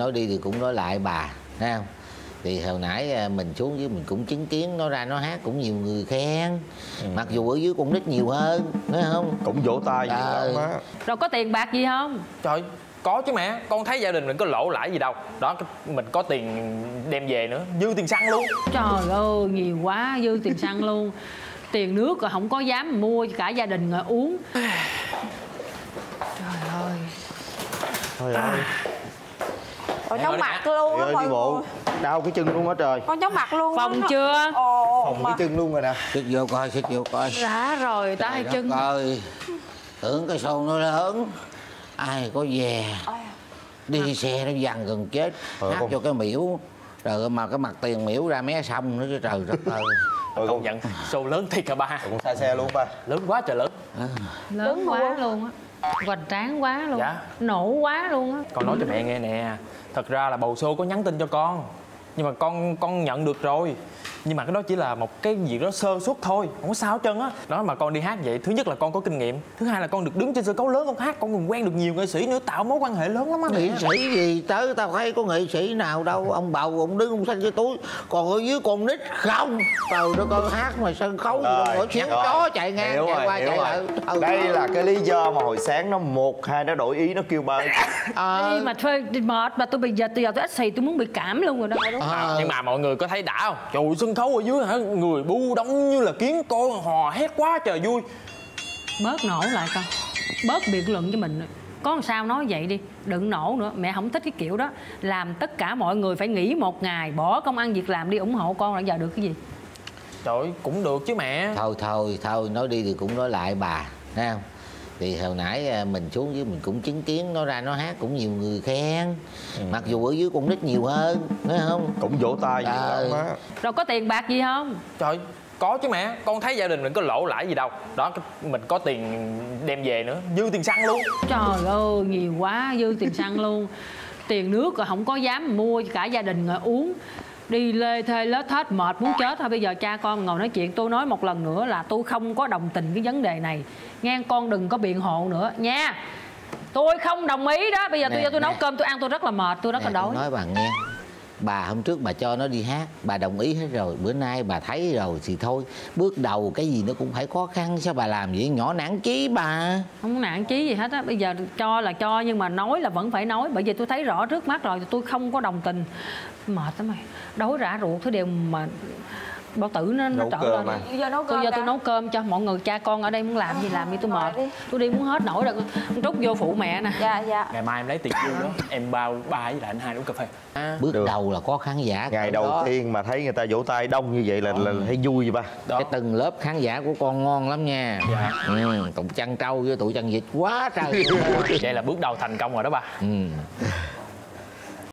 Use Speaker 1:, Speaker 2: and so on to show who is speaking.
Speaker 1: nói đi thì cũng nói lại bà thấy không? Thì hồi nãy à, mình xuống dưới mình cũng chứng kiến nó ra nó hát cũng nhiều người khen. Mặc dù ở dưới con nít nhiều hơn thấy không?
Speaker 2: Cũng vỗ tay nhiều
Speaker 1: Ờ.
Speaker 2: lắm á
Speaker 3: rồi có tiền bạc gì không?
Speaker 4: Trời có chứ mẹ. Con thấy gia đình mình có lỗ lãi gì đâu. Đó mình có tiền đem về nữa. Dư tiền xăng luôn.
Speaker 3: Trời ơi nhiều quá dư tiền xăng luôn. Tiền nước rồi không có dám mua cho cả gia đình rồi uống. Trời ơi.
Speaker 2: Thôi ơi
Speaker 5: Còn Chóng
Speaker 4: ơi,
Speaker 5: mặt luôn á mọi người.
Speaker 2: Đau cái chân luôn á trời.
Speaker 5: Con chóng mặt luôn á.
Speaker 3: phòng
Speaker 5: Nó-
Speaker 3: chưa?
Speaker 5: Ồ
Speaker 2: phòng
Speaker 5: mà
Speaker 2: cái chân luôn rồi nè.
Speaker 1: Xích vô coi xích vô coi.
Speaker 3: Rã rồi tay
Speaker 1: Trời
Speaker 3: chân.
Speaker 1: ơi. Tưởng cái xô nó lớn ai có về? Đi xe nó dằn gần chết.
Speaker 2: Ờ,
Speaker 1: hát
Speaker 2: con-
Speaker 1: cho cái miễu. Rồi mà cái mặt tiền miễu ra mé sông nữa chứ trời đất ơi.
Speaker 2: Rồi
Speaker 4: Công
Speaker 2: con
Speaker 4: nhận show lớn thiệt cả ba.
Speaker 2: Con xa xe luôn ba.
Speaker 4: Lớn quá trời lớn.
Speaker 3: Lớn
Speaker 5: Đứng
Speaker 3: quá
Speaker 5: luôn.
Speaker 3: luôn á. Hoành tráng quá luôn.
Speaker 4: Dạ.
Speaker 3: nổ quá luôn á.
Speaker 4: Con nói cho mẹ nghe nè Thật ra là bầu xô có nhắn tin cho con. Nhưng mà con con nhận được rồi. Nhưng mà cái đó chỉ là một cái gì đó sơ suất thôi Không có sao hết trơn á. Đó mà con đi hát vậy Thứ nhất là con có kinh nghiệm Thứ hai là con được đứng trên sân khấu lớn con hát Con còn quen được nhiều nghệ sĩ nữa Tạo mối quan hệ lớn lắm á.
Speaker 1: Nghệ sĩ gì tới tao thấy có nghệ sĩ nào đâu ông bầu ông đứng ông xanh cái túi còn ở dưới con nít không? Tao nó con hát mà sân khấu
Speaker 2: Rồi,
Speaker 1: xíu
Speaker 2: rồi.
Speaker 1: chó chạy ngang
Speaker 2: hiểu
Speaker 1: chạy
Speaker 2: rồi
Speaker 1: qua
Speaker 2: hiểu
Speaker 1: chạy lại. Ừ.
Speaker 2: đây là cái lý do mà hồi sáng nó một hai nó đổi ý nó kêu
Speaker 1: Ờ,
Speaker 3: đi mà thuê đi mệt mà tôi bây giờ tôi giờ tôi ít xì tôi muốn bị cảm luôn rồi đó
Speaker 1: ờ,
Speaker 4: Nhưng mà mọi người có thấy đã không? Trời ơi, sân khấu ở dưới hả? Người bu đông như là kiến coi hò hét quá trời vui.
Speaker 3: Bớt nổ lại con bớt biện luận cho mình. Có làm sao nói vậy đi. Đừng nổ nữa. Mẹ không thích cái kiểu đó. Làm tất cả mọi người phải nghỉ một ngày bỏ công ăn việc làm đi ủng hộ con là giờ được cái gì?
Speaker 4: Trời ơi, cũng được chứ mẹ.
Speaker 1: Thôi thôi thôi. Nói đi thì cũng nói lại bà. Thấy không thì hồi nãy à, mình xuống dưới mình cũng chứng kiến nó ra nó hát cũng nhiều người khen. Mặc dù ở dưới con nít nhiều hơn thấy không?
Speaker 2: Cũng vỗ tay nhiều lắm á
Speaker 3: rồi có tiền bạc gì không?
Speaker 4: Trời có chứ mẹ. Con thấy gia đình mình có lỗ lãi gì đâu. Đó mình có tiền đem về nữa. Dư tiền xăng luôn.
Speaker 3: Trời ơi nhiều quá dư tiền xăng luôn. Tiền nước rồi không có dám mua cho cả gia đình rồi uống đi lê thê lết hết mệt muốn chết. Thôi bây giờ cha con ngồi nói chuyện tôi nói một lần nữa là tôi không có đồng tình cái vấn đề này. Nghe con đừng có biện hộ nữa. Nha tôi không đồng ý đó. Bây giờ tôi
Speaker 1: Nè,
Speaker 3: vô tôi nấu cơm tôi ăn tôi rất là mệt tôi rất là
Speaker 1: Nè, tôi
Speaker 3: đói.
Speaker 1: nói bà nghe bà hôm trước bà cho nó đi hát, bà đồng ý hết rồi, bữa nay bà thấy rồi thì thôi. Bước đầu cái gì nó cũng phải khó khăn, sao bà làm vậy? Nhỏ nản chí bà.
Speaker 3: Không nản chí gì hết á, bây giờ cho là cho nhưng mà nói là vẫn phải nói, bởi vì tôi thấy rõ trước mắt rồi, tôi không có đồng tình. Mệt lắm mày đối rã ruột, thứ đều mà bao tử nó nó trở lên
Speaker 2: à?
Speaker 5: Nấu
Speaker 3: tôi giờ tôi nấu cơm cho mọi người cha con ở đây muốn làm gì làm đi tôi
Speaker 5: Mời
Speaker 3: mệt
Speaker 5: đi.
Speaker 3: tôi đi muốn hết nổi rồi con trút vô phụ mẹ nè
Speaker 5: Dạ dạ
Speaker 4: Ngày mai em lấy tiền dư đó Em bao ba với lại anh hai uống cà phê à,
Speaker 1: bước
Speaker 2: Được.
Speaker 1: đầu là có khán giả
Speaker 2: ngày đầu
Speaker 1: đó.
Speaker 2: tiên mà thấy người ta vỗ tay đông như vậy là là thấy vui vậy ba
Speaker 4: Đó.
Speaker 1: cái từng lớp khán giả của con ngon lắm nha
Speaker 4: Dạ.
Speaker 1: ừ, tụi chăn trâu với tụi chăn vịt quá trời
Speaker 4: Vậy là bước đầu thành công rồi đó ba
Speaker 1: ừ.